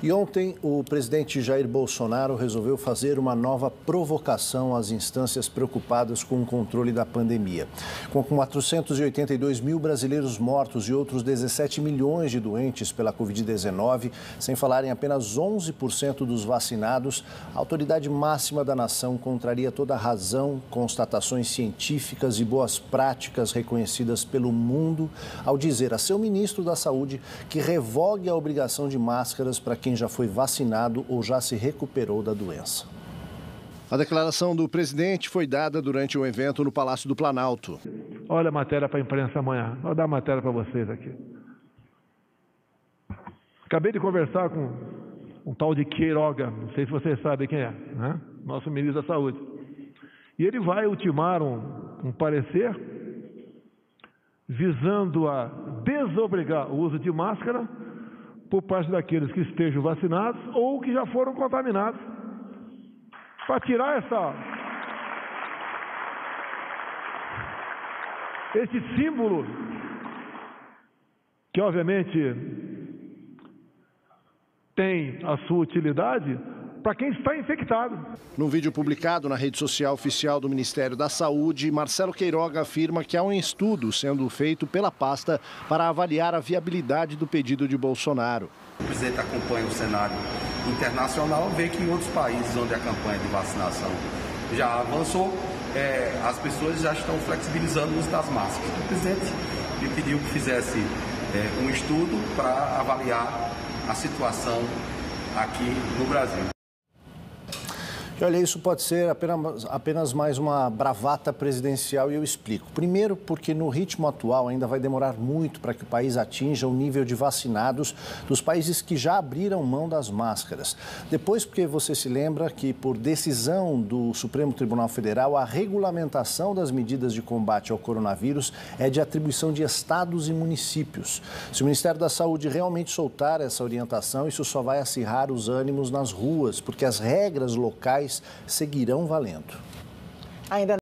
E ontem o presidente Jair Bolsonaro resolveu fazer uma nova provocação às instâncias preocupadas com o controle da pandemia. Com 482 mil brasileiros mortos e outros 17 milhões de doentes pela Covid-19, sem falar em apenas 11% dos vacinados, a autoridade máxima da nação contraria toda a razão, constatações científicas e boas práticas reconhecidas pelo mundo ao dizer a seu ministro da Saúde que revogue a obrigação de máscaras para quem quem já foi vacinado ou já se recuperou da doença. A declaração do presidente foi dada durante um evento no Palácio do Planalto. Olha a matéria para a imprensa amanhã. Vou dar a matéria para vocês aqui. Acabei de conversar com um tal de Queiroga, não sei se vocês sabem quem é, né? nosso ministro da Saúde. E ele vai ultimar um, um parecer visando a desobrigar o uso de máscara por parte daqueles que estejam vacinados ou que já foram contaminados. Para tirar essa esse símbolo que obviamente tem a sua utilidade, para quem está infectado. Num vídeo publicado na rede social oficial do Ministério da Saúde, Marcelo Queiroga afirma que há um estudo sendo feito pela pasta para avaliar a viabilidade do pedido de Bolsonaro. O presidente acompanha o cenário internacional, vê que em outros países onde a campanha de vacinação já avançou, é, as pessoas já estão flexibilizando o uso das máscaras. O presidente me pediu que fizesse é, um estudo para avaliar a situação aqui no Brasil. E olha, isso pode ser apenas, apenas mais uma bravata presidencial e eu explico. Primeiro, porque no ritmo atual ainda vai demorar muito para que o país atinja o nível de vacinados dos países que já abriram mão das máscaras. Depois, porque você se lembra que, por decisão do Supremo Tribunal Federal, a regulamentação das medidas de combate ao coronavírus é de atribuição de estados e municípios. Se o Ministério da Saúde realmente soltar essa orientação, isso só vai acirrar os ânimos nas ruas, porque as regras locais seguirão valendo. Ainda